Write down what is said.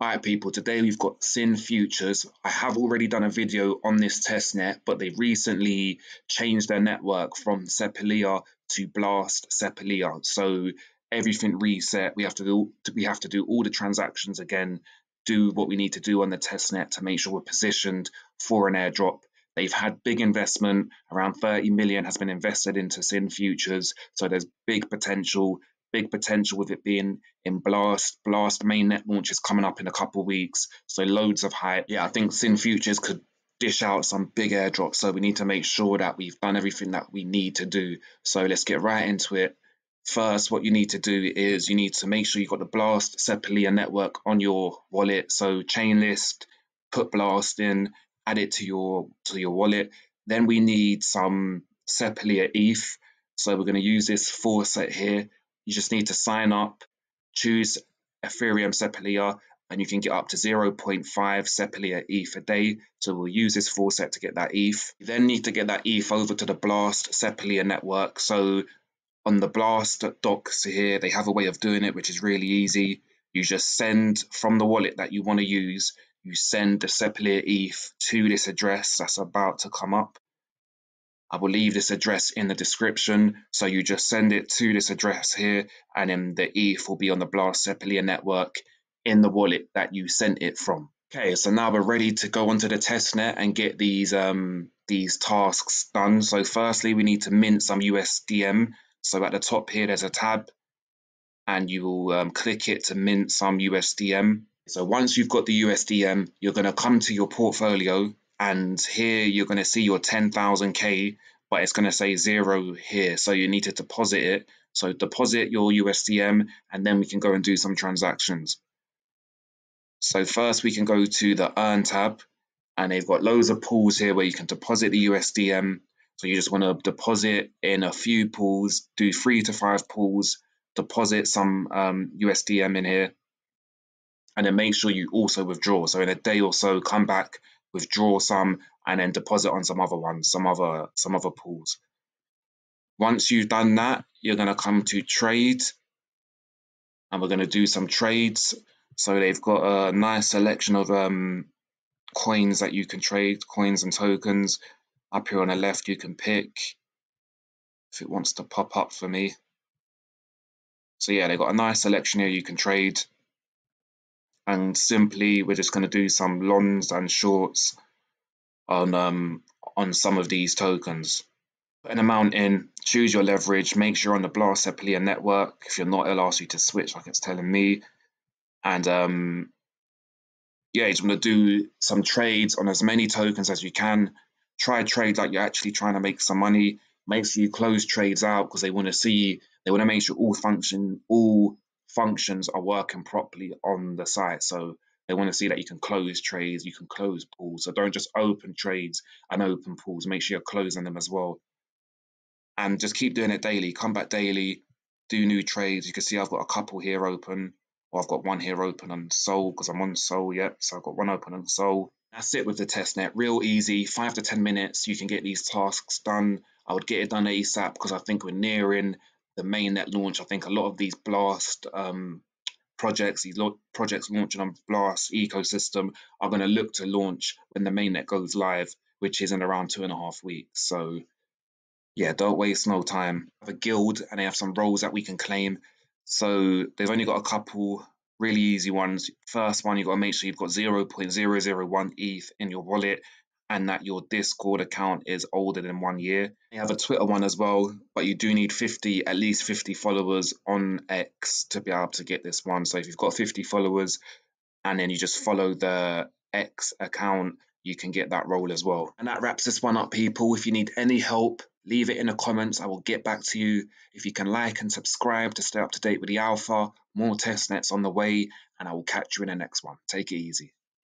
Alright people, today we've got Syn Futures. I have already done a video on this testnet, but they recently changed their network from Sepolia to Blast Sepolia. So everything reset. We have to do we have to do all the transactions again, do what we need to do on the testnet to make sure we're positioned for an airdrop. They've had big investment, around 30 million has been invested into Syn Futures, so there's big potential big potential with it being in Blast. Blast mainnet launch is coming up in a couple weeks, so loads of hype. Yeah, I think Syn Futures could dish out some big airdrops, so we need to make sure that we've done everything that we need to do. So let's get right into it. First, what you need to do is you need to make sure you've got the Blast Sepolia network on your wallet. So chain list, put Blast in, add it to your to your wallet. Then we need some Sepolia ETH. So we're going to use this faucet here you just need to sign up, choose Ethereum Sepolia, and you can get up to 0.5 Sepolia ETH a day. So we'll use this faucet to get that ETH. You then need to get that ETH over to the Blast Sepolia network. So on the Blast docs here, they have a way of doing it, which is really easy. You just send from the wallet that you want to use, you send the Sepolia ETH to this address that's about to come up. I will leave this address in the description. So you just send it to this address here and then the ETH will be on the Blast Sepolia network in the wallet that you sent it from. Okay, so now we're ready to go onto the testnet and get these um, these tasks done. So firstly, we need to mint some USDM. So at the top here, there's a tab and you will um, click it to mint some USDM. So once you've got the USDM, you're going to come to your portfolio and here you're going to see your 10,000k but it's going to say zero here. So you need to deposit it. So deposit your USDM and then we can go and do some transactions. So first we can go to the earn tab and they've got loads of pools here where you can deposit the USDM so you just want to deposit in a few pools do three to five pools deposit some um, USDM in here and then make sure you also withdraw. So in a day or so come back withdraw some, and then deposit on some other ones, some other some other pools. Once you've done that, you're going to come to trade, and we're going to do some trades. So they've got a nice selection of um, coins that you can trade, coins and tokens. Up here on the left, you can pick if it wants to pop up for me. So yeah, they've got a nice selection here you can trade and simply we're just going to do some longs and shorts on um, on some of these tokens. Put an amount in, choose your leverage, make sure you're on the Blast Sepolia network. If you're not, it'll ask you to switch like it's telling me. And um, yeah, you just want to do some trades on as many tokens as you can. Try trade like you're actually trying to make some money. Make sure you close trades out because they want to see, they want to make sure all function, all functions are working properly on the site. So they want to see that you can close trades, you can close pools. So don't just open trades and open pools. Make sure you're closing them as well. And just keep doing it daily. Come back daily, do new trades. You can see I've got a couple here open, or I've got one here open on Sol because I'm on Sol yet. So I've got one open on Sol. That's it with the testnet. Real easy, five to 10 minutes. You can get these tasks done. I would get it done ASAP because I think we're nearing the mainnet launch. I think a lot of these Blast um, projects, these projects launching on Blast ecosystem, are going to look to launch when the mainnet goes live, which is in around two and a half weeks. So, yeah, don't waste no time. Have a guild, and they have some roles that we can claim. So they've only got a couple really easy ones. First one, you've got to make sure you've got 0.001 ETH in your wallet and that your Discord account is older than one year. You have a Twitter one as well, but you do need 50, at least 50 followers on X to be able to get this one. So if you've got 50 followers and then you just follow the X account, you can get that role as well. And that wraps this one up, people. If you need any help, leave it in the comments. I will get back to you. If you can like and subscribe to stay up to date with the alpha, more testnets on the way, and I will catch you in the next one. Take it easy.